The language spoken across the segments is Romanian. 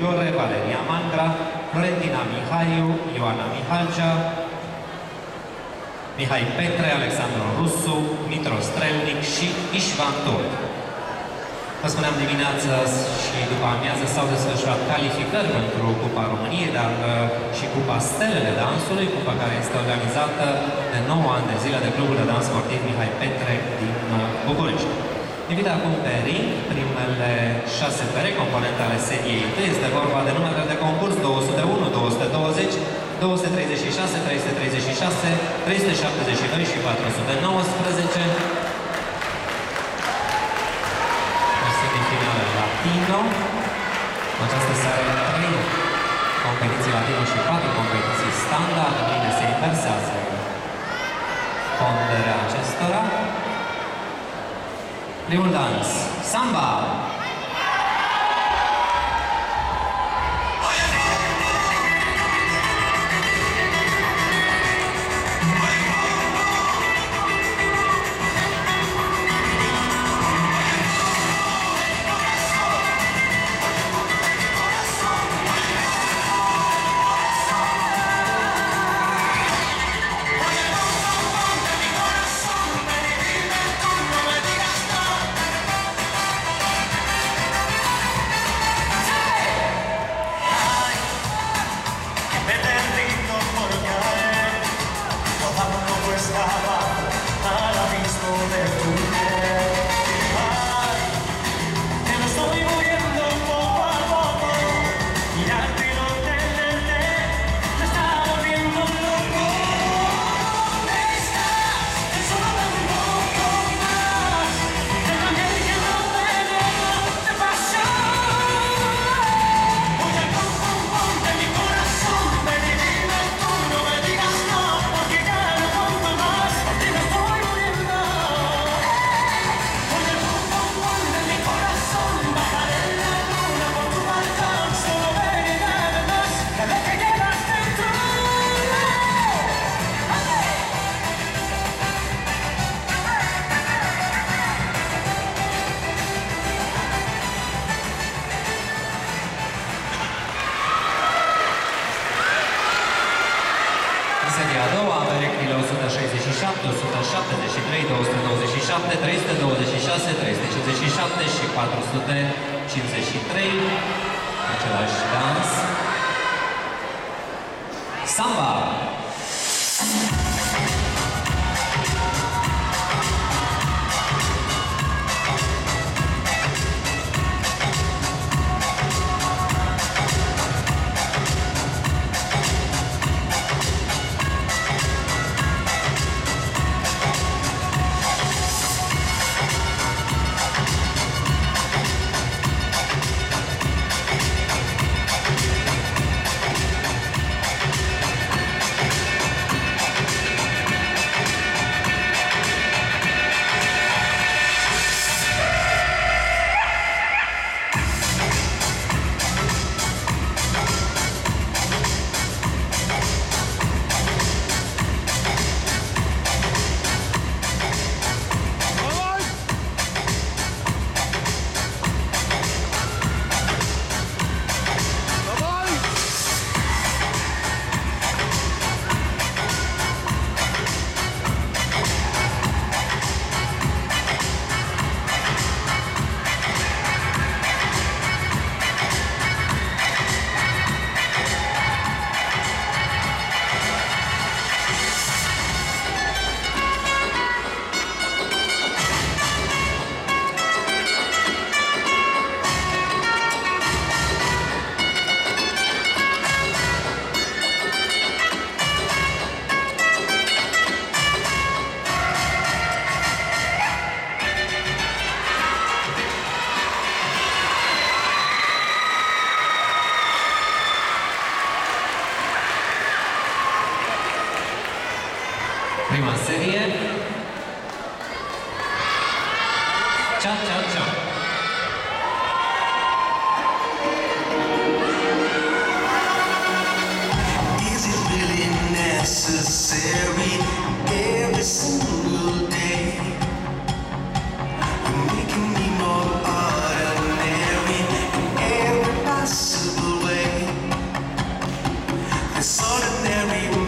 Fiore, Valeria Mandra, Florentina Mihaiu, Ioana Mihalcea, Mihai Petre, Alexandru Rusu, Mitro Strelnic și Ișvan Turc. Vă spuneam dimineață și după amiază s-au desfășurat calificări pentru Cupa României, dar uh, și Cupa Stelele Dansului, cupa care este organizată de 9 ani de zile de Clubul de Dans Sportiv Mihai Petre din uh, București. Invit acum pe ring primele șase pere componente ale seriei 1. Este vorba de numerele de concurs 201, 220, 236, 336, 372 și 419. Semifinale Latino. În această seară 3 competiții Latino și 4 competiții standard. Bine se inversează ponderea acestora. Primul dans. Samba! Me În seria a doua, perechile 167, 173, 227, 326, 357 și 453. Același dans. Samba! Fremont City in. Is it really necessary every single day? You're making me more ordinary in way. Ordinary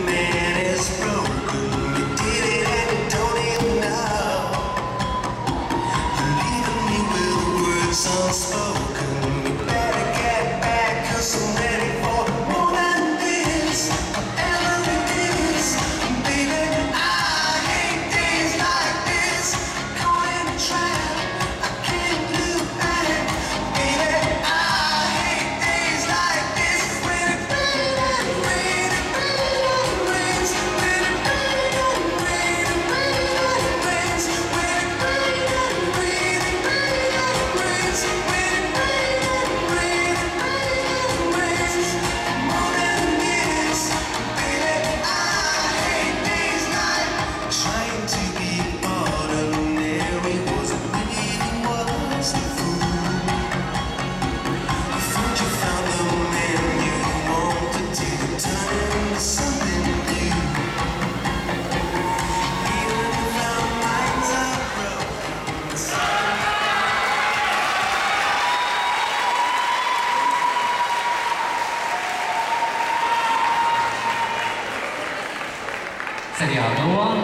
Seriadoa.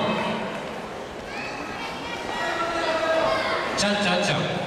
Ciao ciao ciao.